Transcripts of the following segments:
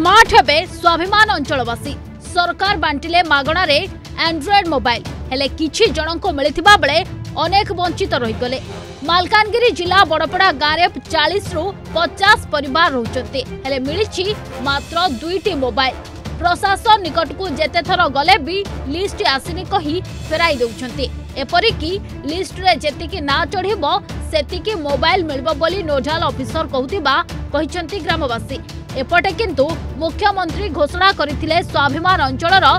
smart হবে স্বাভিমান অঞ্চলবাসী সরকার বাটিলে মাগণার আন্ড্রয়েড মোবাইল হলে কিছু জনক মিলিবা বেড়ে অনেক বঞ্চিত রহিগলে মালকানগিরি জেলা বড়পড়া গাঁরে চাশ রু পচাশ পরিবার রয়েছে হলে মিছি মাত্র দুইটি মোবাইল প্রশাসন নিকটকু যেতে থর গলে বি লিষ্ট আসিনি কহি ফেরাই দেউছন্তি এপরিকি লিষ্টরে যেতিকি না চড়িব সেতিকি মোবাইল মিলব বলি নোডাল অফিসর কহুতিবা গ্রামবাসী ଏପଟେ କିନ୍ତୁ ମୁଖ୍ୟମନ୍ତ୍ରୀ ଘୋଷଣା କରିଥିଲେ ସ୍ୱାଭିମାନ ଅଞ୍ଚଳର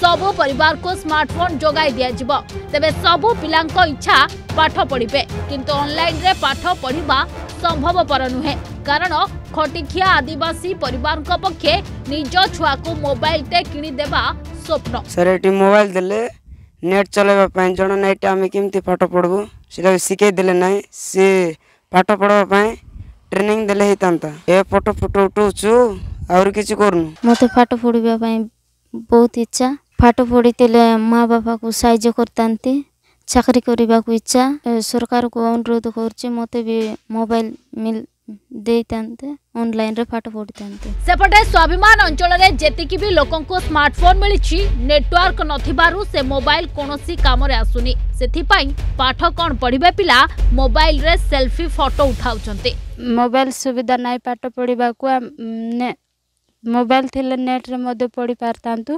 ସବୁ ପରିବାରକୁ ସ୍ମାର୍ଟଫୋନ୍ ଯୋଗାଇ ଦିଆଯିବ ତେବେ ସବୁ ପିଲାଙ୍କ ଇଚ୍ଛା ପାଠ ପଢ଼ିବେ କିନ୍ତୁ ଅନଲାଇନ୍ରେ ପାଠ ପଢ଼ିବା ସମ୍ଭବପର ନୁହେଁ କାରଣ ଖଟିଖିଆ ଆଦିବାସୀ ପରିବାରଙ୍କ ପକ୍ଷେ ନିଜ ଛୁଆକୁ ମୋବାଇଲଟେ କିଣିଦେବା ସ୍ୱପ୍ନ ସାର୍ ଏଠି ମୋବାଇଲ ଦେଲେ ନେଟ୍ ଚଲାଇବା ପାଇଁ ଜଣ ନାଇଁଟା ଆମେ କେମିତି ପାଠ ପଢ଼ିବୁ ସେଇଟା ଶିଖେଇ ଦେଲେ ନାହିଁ ସେ ପାଠ ପଢ଼ିବା ପାଇଁ ट्रेनिंग देले हे तांता ए फोटो फोटो उठुचु और किछ करनु मते फाटो फोड़बे पई बहुत इच्छा फाटो फोड़ी तेले मां बापा को सहायज करतांती चाकरी करबा को इच्छा सरकार को अनुरोध करछे मते भी मोबाइल मिल ଦେଇଥାନ୍ତେ ଅନଲାଇନ୍ରେ ପାଠ ପଢ଼ିଥାନ୍ତେ ସେପଟେ ସ୍ୱାଭିମାନ ଅଞ୍ଚଳରେ ଯେତିକି ବି ଲୋକଙ୍କୁ ସ୍ମାର୍ଟଫୋନ୍ ମିଳିଛି ନେଟୱାର୍କ ନଥିବାରୁ ସେ ମୋବାଇଲ କୌଣସି କାମରେ ଆସୁନି ସେଥିପାଇଁ ପାଠ କ'ଣ ପଢ଼ିବେ ପିଲା ମୋବାଇଲରେ ସେଲ୍ଫି ଫଟୋ ଉଠାଉଛନ୍ତି ମୋବାଇଲ ସୁବିଧା ନାହିଁ ପାଠ ପଢ଼ିବାକୁ ମୋବାଇଲ ଥିଲେ ନେଟ୍ରେ ମଧ୍ୟ ପଢ଼ିପାରିଥାନ୍ତୁ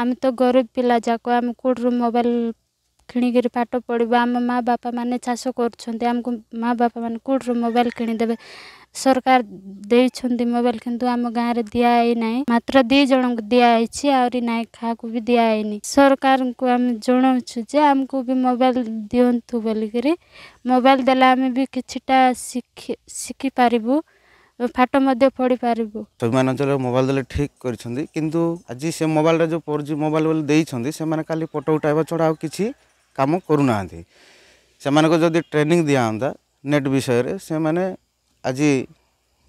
ଆମେ ତ ଗରିବ ପିଲା ଯାକ ଆମେ କେଉଁଠାରୁ ମୋବାଇଲ କିଣିକିରି ପାଠ ପଢ଼ିବା ଆମ ମା' ବାପାମାନେ ଚାଷ କରୁଛନ୍ତି ଆମକୁ ମା' ବାପାମାନେ କେଉଁଠାରୁ ମୋବାଇଲ୍ କିଣିଦେବେ ସରକାର ଦେଇଛନ୍ତି ମୋବାଇଲ୍ କିନ୍ତୁ ଆମ ଗାଁରେ ଦିଆ ହେଇନାହିଁ ମାତ୍ର ଦୁଇ ଜଣଙ୍କୁ ଦିଆହେଇଛି ଆହୁରି ନାହିଁ କାହାକୁ ବି ଦିଆ ହେଇନି ସରକାରଙ୍କୁ ଆମେ ଜଣାଉଛୁ ଯେ ଆମକୁ ବି ମୋବାଇଲ୍ ଦିଅନ୍ତୁ ବୋଲିକିରି ମୋବାଇଲ୍ ଦେଲେ ଆମେ ବି କିଛିଟା ଶିଖି ଶିଖିପାରିବୁ ଫାଟ ମଧ୍ୟ ପଡ଼ିପାରିବୁ ସହରାଞ୍ଚଳରେ ମୋବାଇଲ ଦେଲେ ଠିକ୍ କରିଛନ୍ତି କିନ୍ତୁ ଆଜି ସେ ମୋବାଇଲରେ ଯେଉଁ ଫୋର୍ ଜି ମୋବାଇଲ ବୋଲି ଦେଇଛନ୍ତି ସେମାନେ ଖାଲି ଫଟୋ ଉଠାଇବା ଛଡ଼ା ଆଉ କିଛି कम करूना से मैंने जब ट्रेनिंग दिहता नेट विषय से मैंने आज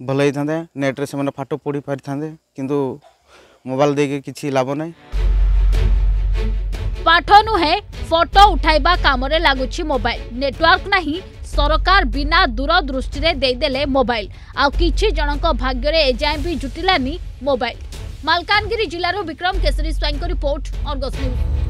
भल था नेट्रे से फाट पढ़ी पारि था कि मोबाइल देखिए किसी लाभ ना पाठ नुहे फटो उठाइबा कम लगुच मोबाइल नेटवर्क ना सरकार बिना दूरदृष्टि देदे मोबाइल आण भाग्य एजाए भी जुटिलानी मोबाइल मलकानगि जिलूर Vikram Kesari Swain report Argus news